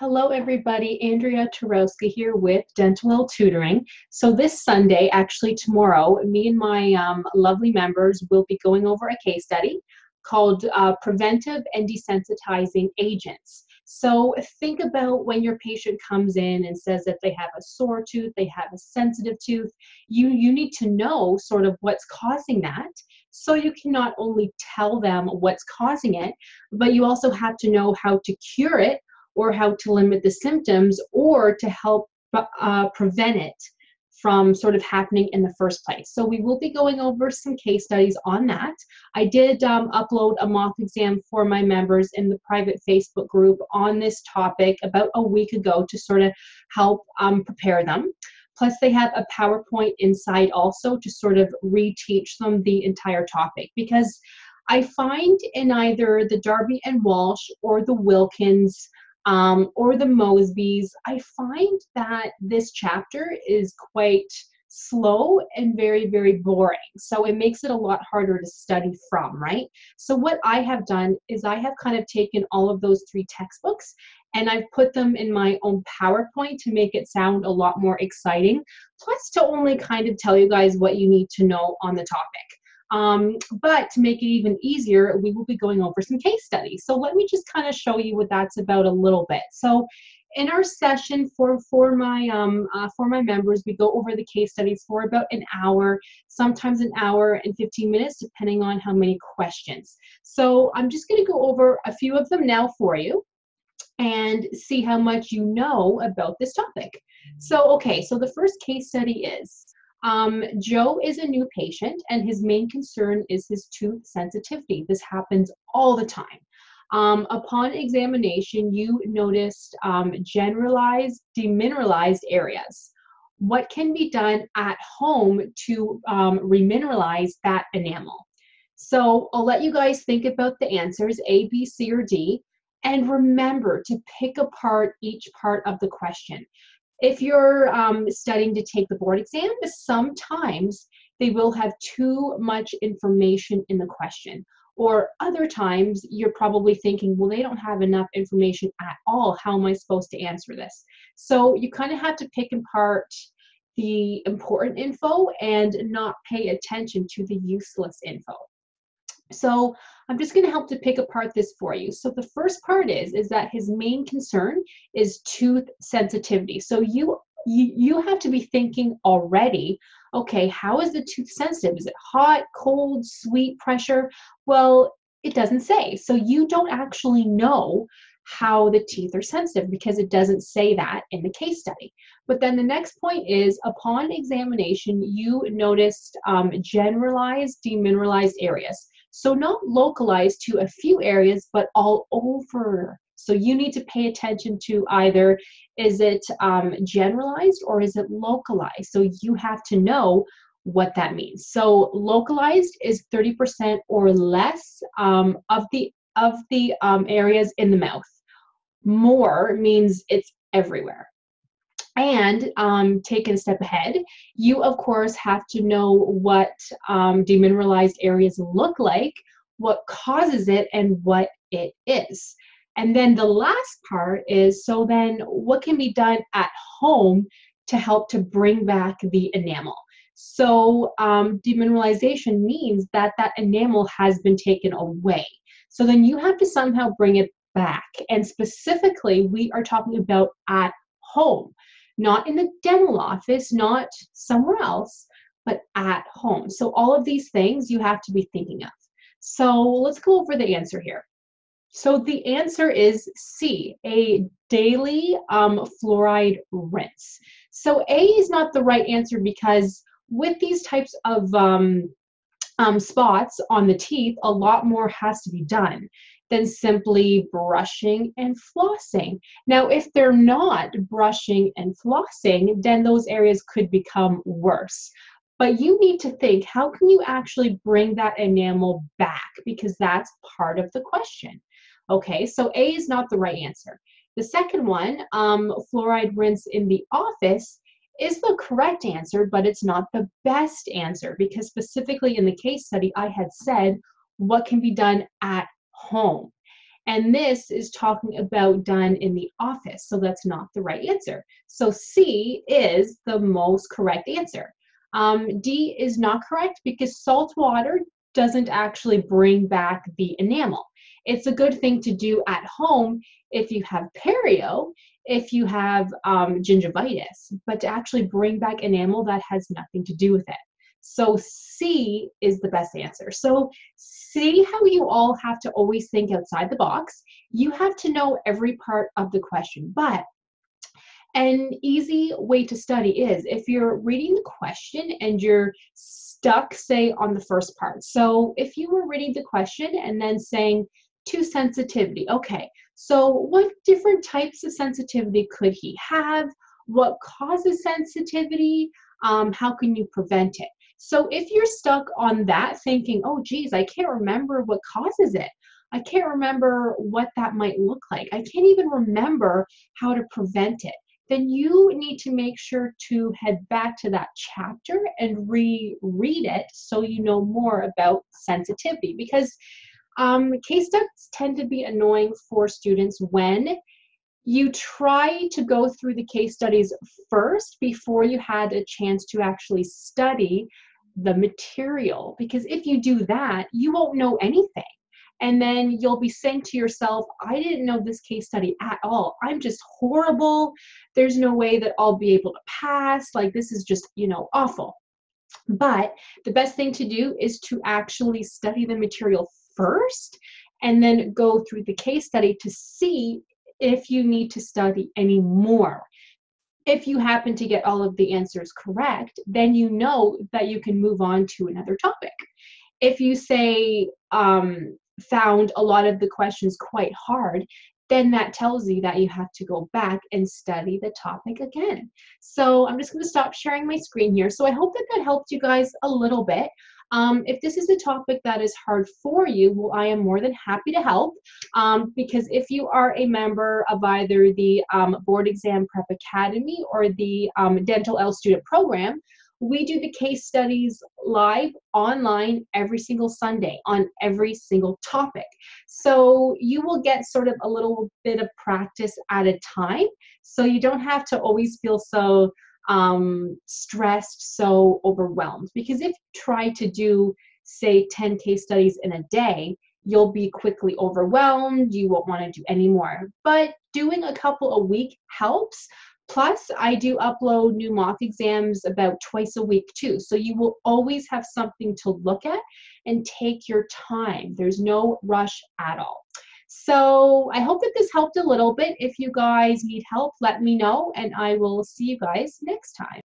Hello, everybody. Andrea Twarowski here with Dentalelle Tutoring. So this Sunday, actually tomorrow, me and my um, lovely members will be going over a case study called uh, Preventive and Desensitizing Agents. So think about when your patient comes in and says that they have a sore tooth, they have a sensitive tooth. You, you need to know sort of what's causing that so you can not only tell them what's causing it, but you also have to know how to cure it or how to limit the symptoms or to help uh, prevent it from sort of happening in the first place. So we will be going over some case studies on that. I did um, upload a mock exam for my members in the private Facebook group on this topic about a week ago to sort of help um, prepare them. Plus they have a PowerPoint inside also to sort of reteach them the entire topic because I find in either the Darby and Walsh or the Wilkins um, or the Mosbys, I find that this chapter is quite slow and very, very boring. So it makes it a lot harder to study from, right? So what I have done is I have kind of taken all of those three textbooks and I've put them in my own PowerPoint to make it sound a lot more exciting, plus to only kind of tell you guys what you need to know on the topic. Um, but to make it even easier, we will be going over some case studies. So let me just kind of show you what that's about a little bit. So in our session for for my um, uh, for my members, we go over the case studies for about an hour, sometimes an hour and 15 minutes, depending on how many questions. So I'm just going to go over a few of them now for you and see how much you know about this topic. So, okay, so the first case study is um, Joe is a new patient, and his main concern is his tooth sensitivity. This happens all the time. Um, upon examination, you noticed um, generalized demineralized areas. What can be done at home to um, remineralize that enamel? So I'll let you guys think about the answers A, B, C, or D. And remember to pick apart each part of the question. If you're um, studying to take the board exam, sometimes they will have too much information in the question. Or other times you're probably thinking, well, they don't have enough information at all. How am I supposed to answer this? So you kind of have to pick apart the important info and not pay attention to the useless info. So I'm just going to help to pick apart this for you. So the first part is is that his main concern is tooth sensitivity. So you you, you have to be thinking already, okay, how is the tooth sensitive? Is it hot, cold, sweet, pressure? Well, it doesn't say. So you don't actually know how the teeth are sensitive because it doesn't say that in the case study. But then the next point is upon examination, you noticed um, generalized demineralized areas. So not localized to a few areas, but all over. So you need to pay attention to either is it um, generalized or is it localized? So you have to know what that means. So localized is 30% or less um, of the of the um, areas in the mouth. More means it's everywhere. And um, taking a step ahead, you of course have to know what um, demineralized areas look like, what causes it, and what it is. And then the last part is so then what can be done at home to help to bring back the enamel? So um, demineralization means that that enamel has been taken away. So then you have to somehow bring it back. And specifically, we are talking about at home not in the dental office, not somewhere else, but at home. So all of these things you have to be thinking of. So let's go over the answer here. So the answer is C, a daily um, fluoride rinse. So A is not the right answer because with these types of um, um, spots on the teeth, a lot more has to be done than simply brushing and flossing. Now, if they're not brushing and flossing, then those areas could become worse. But you need to think how can you actually bring that enamel back? Because that's part of the question. Okay, so A is not the right answer. The second one, um, fluoride rinse in the office, is the correct answer, but it's not the best answer because specifically in the case study, I had said what can be done at home. And this is talking about done in the office. So that's not the right answer. So C is the most correct answer. Um, D is not correct because salt water doesn't actually bring back the enamel. It's a good thing to do at home if you have perio, if you have um, gingivitis, but to actually bring back enamel, that has nothing to do with it. So C is the best answer. So see how you all have to always think outside the box. You have to know every part of the question, but an easy way to study is if you're reading the question and you're stuck, say, on the first part. So if you were reading the question and then saying to sensitivity, okay, so what different types of sensitivity could he have? What causes sensitivity? Um, how can you prevent it? So if you're stuck on that thinking, oh, geez, I can't remember what causes it. I can't remember what that might look like. I can't even remember how to prevent it then you need to make sure to head back to that chapter and reread it so you know more about sensitivity because um, case studies tend to be annoying for students when you try to go through the case studies first before you had a chance to actually study the material because if you do that you won't know anything and then you'll be saying to yourself, I didn't know this case study at all. I'm just horrible. There's no way that I'll be able to pass. Like, this is just, you know, awful. But the best thing to do is to actually study the material first and then go through the case study to see if you need to study any more. If you happen to get all of the answers correct, then you know that you can move on to another topic. If you say, um, found a lot of the questions quite hard, then that tells you that you have to go back and study the topic again. So I'm just going to stop sharing my screen here. So I hope that that helped you guys a little bit. Um, if this is a topic that is hard for you, well, I am more than happy to help um, because if you are a member of either the um, Board Exam Prep Academy or the um, Dentalelle Student Program, we do the case studies live online every single Sunday on every single topic. So you will get sort of a little bit of practice at a time. So you don't have to always feel so um, stressed, so overwhelmed. Because if you try to do, say, 10 case studies in a day, you'll be quickly overwhelmed. You won't want to do any more. But doing a couple a week helps. Plus, I do upload new mock exams about twice a week too. So you will always have something to look at and take your time. There's no rush at all. So I hope that this helped a little bit. If you guys need help, let me know and I will see you guys next time.